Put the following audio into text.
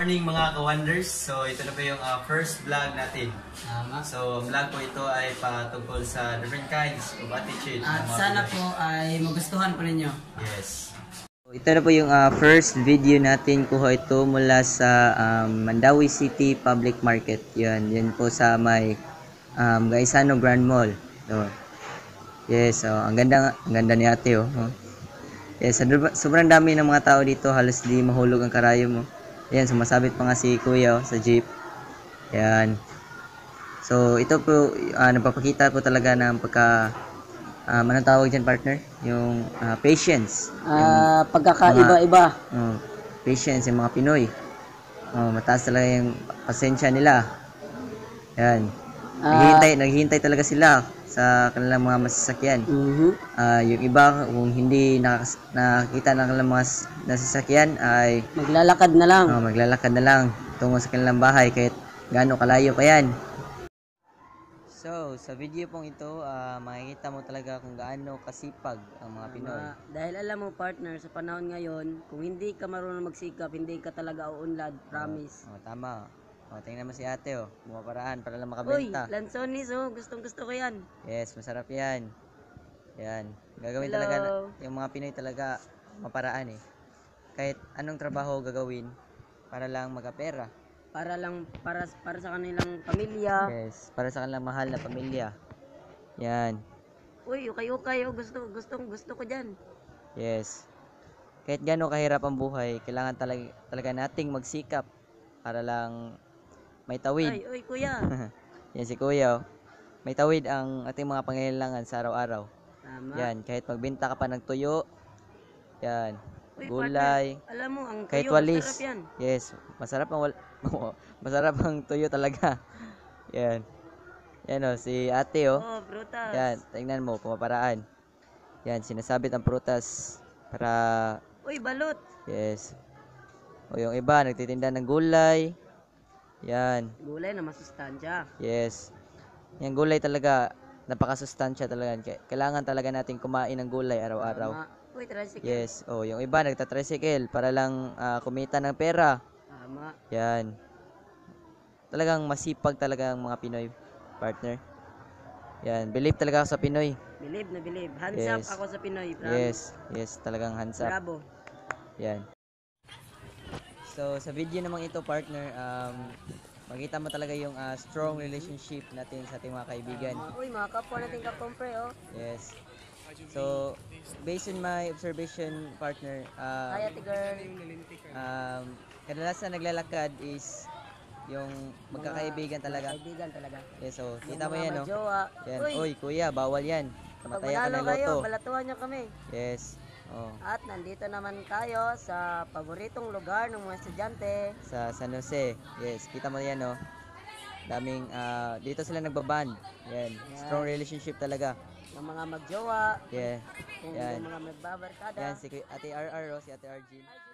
Morning mga ka-wonders. So ito na po yung uh, first vlog natin. Tama. So ang vlog po ito ay patungkol sa different kinds of attitude. At sana po ay magustuhan po ninyo. Yes. Ito na po yung ah, first video natin kuha ito mula sa um, Mandawi City Public Market. Yan, yan po sa may um, Gaisano Grand Mall. So, yes, so, ang ganda ang ganda ni ate oh. oh. Yes, sobrang- dami ng mga tao dito, halos di mahulog ang karayo mo. Yan, sumasabit pa nga si Kuya oh, sa jeep. Yan. So, ito po, ah, nagpapakita po talaga ng pagka, um, anong tawag dyan partner? Yung ah, patience. Ah, pagkakaiba-iba. Oh, patience yung mga Pinoy. Oh, mataas talaga yung pasensya nila. Yan. Ah. Naghihintay, naghihintay talaga sila sa kanilang mga masasakyan. Mhm. Ah, yung iba kung hindi nakas- nakakita ng kanilang mga nasasakyan ay Maglalakad na lang. oh, maglalakad na lang tungo sa kanilang bahay kahit gaano kalayo pa yan. So, sa video pong ito, ah, makikita mo talaga kung gaano kasipag ang mga Pinoy. Ah, dahil alam mo partner, sa panahon ngayon, kung hindi ka marunong magsikap, hindi ka talaga uunlad, promise. Oh, tama. Oh, tingnan mo si ate oh. Bumaparaan para lang Uy, makabenta. lansonis oh, gustong gusto ko yan. Yes, masarap yan. Yan. Gagawin Hello. talaga, yung mga Pinoy talaga maparaan eh. Kahit anong trabaho gagawin para lang magkapera. Para lang, para, para sa kanilang pamilya. Yes, para sa kanilang mahal na pamilya. Yan. Uy, ukay-ukay oh, gusto, gustong gusto ko dyan. Yes. Kahit gaano kahirap ang buhay, kailangan talaga, talaga nating magsikap para lang may tawid. Ay, uy kuya. Yan si Kuya. oh. May tawid ang ating mga pangailangan sa araw-araw. Tama. Yan, kahit magbenta ka pa ng tuyo. Yan. Uy, Gulay. partner, alam mo, ang Kahit tuyo, walis. masarap yan. Yes, masarap ang wal- masarap ang tuyo talaga. Yan. Yan oh, si Ate oh. Oh, prutas. Yan, tingnan mo, pumaparaan. Yan, sinasabit ang prutas para Uy, balot. yes. O yung iba nagtitinda ng gulay. Yan. Gulay na masustansya. Yes. Yung gulay talaga napakasustansya talaga. Kailangan talaga natin kumain ng gulay araw-araw. Tama. Uy, tricycle. Yes. Oh, yung iba nagta-tricycle para lang ah, kumita ng pera. Tama. Yan. Talagang masipag talaga ang mga Pinoy partner. Yan, believe talaga ako sa Pinoy. Believe na believe. Hands Yes. up ako sa Pinoy. Promise. Yes, yes, talagang hands up. Bravo. Yan. So, sa video namang ito, partner, um, makita mo talaga yung ah, strong relationship natin sa ating mga kaibigan. Tama. Uy, mga kapwa natin kapompre, oh. Yes. So, based on my observation, partner, uh, Hi, ate girl. um, kadalasan naglalakad is yung magkakaibigan talaga. Kaibigan talaga. Yes, so, Yung kita mo yan, no? majowa. Yan. Uy, Oy, kuya, bawal yan. Kamatayan ka ng kayo, loto. balatuhan nyo kami. Yes. Oh. At nandito naman tayo sa paboritong lugar ng mga estudyante. Sa San Jose. Yes, kita mo yan, no? Daming, ah, dito sila nagbaband. Yan. Strong relationship talaga. Ng mga magjowa. Yeah. Kung Yan. yung mga magbabarkada. Yan, si Ate RR, oh, si Ate Arjun. Hi,